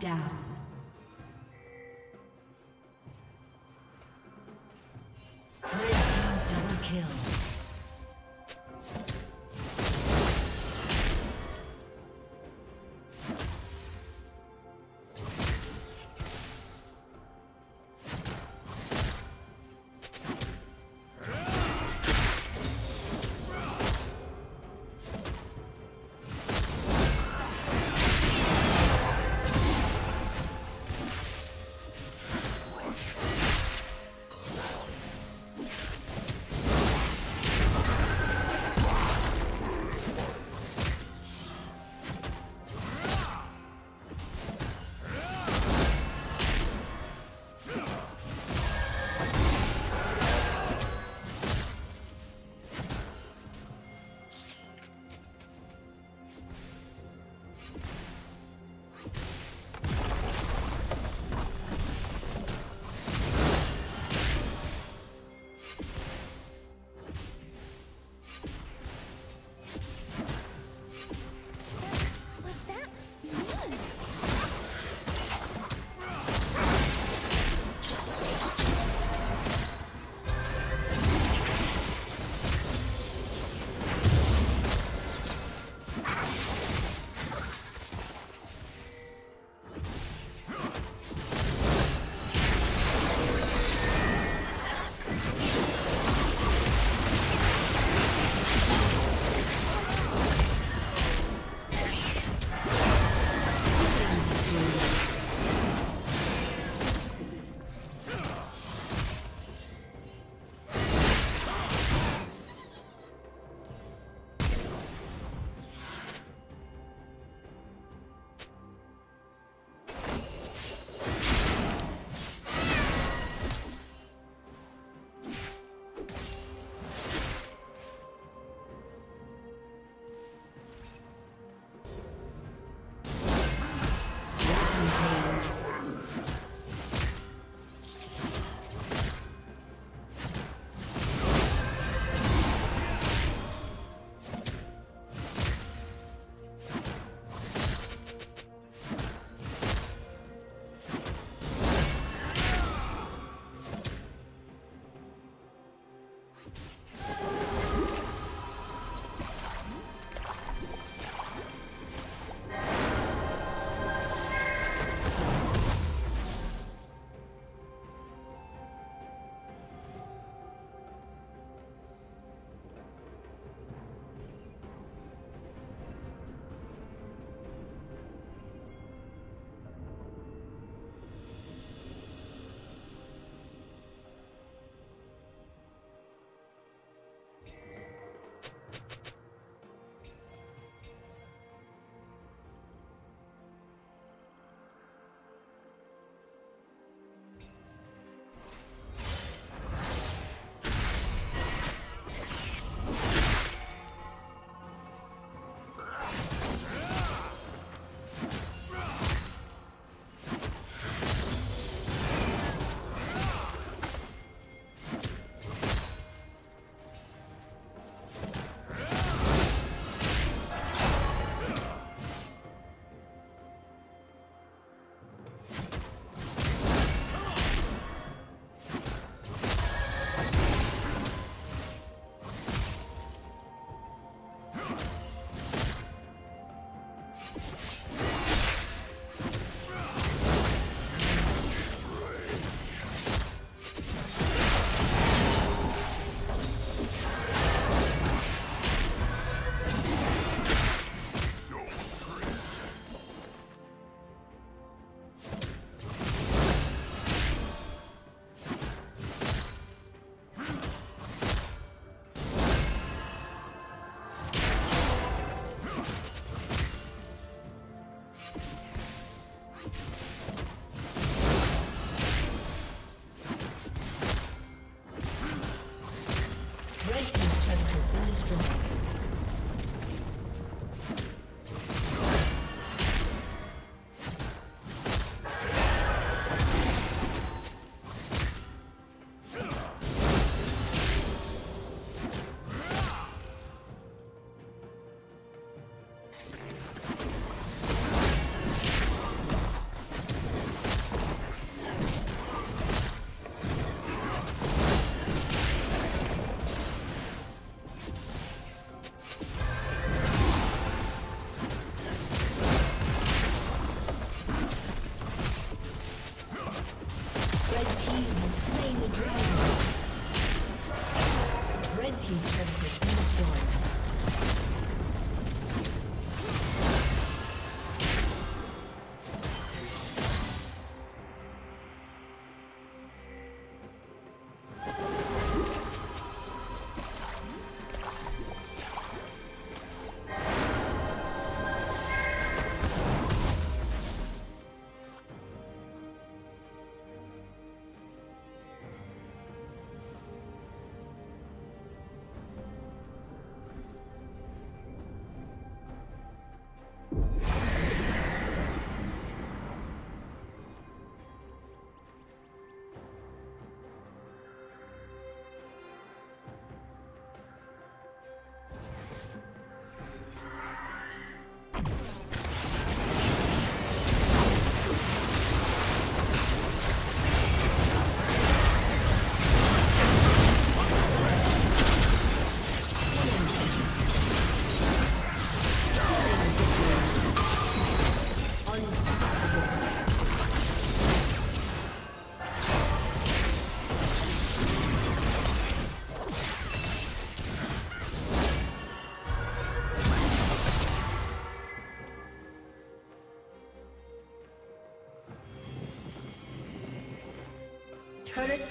Down.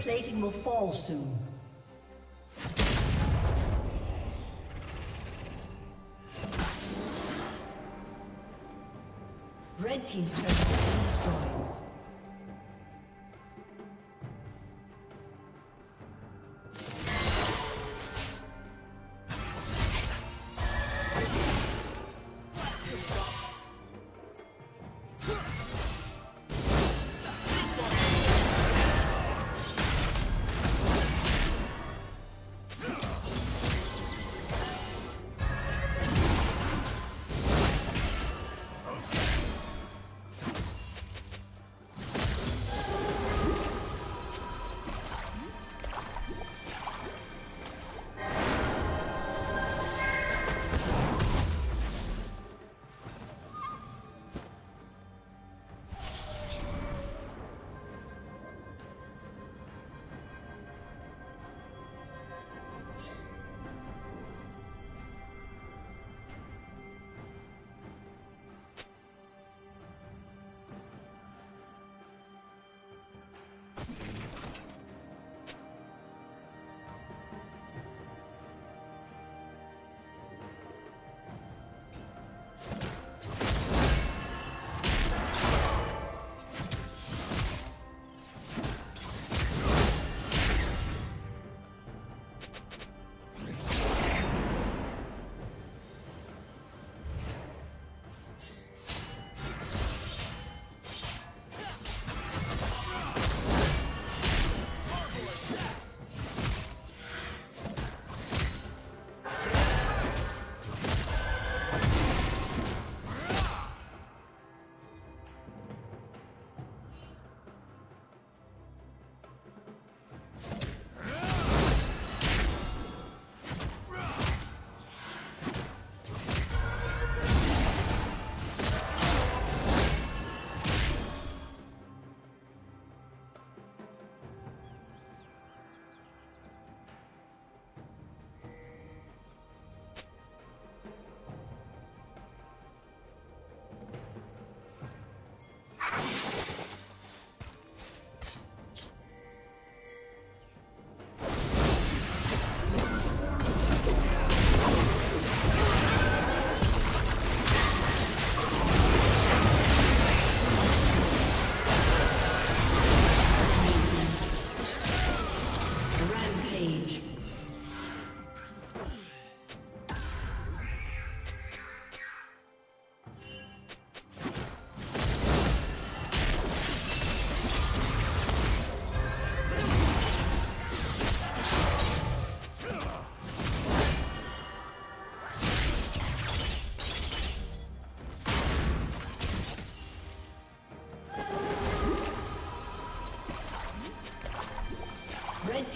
Plating will fall soon. Red Team's turret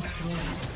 destroyed.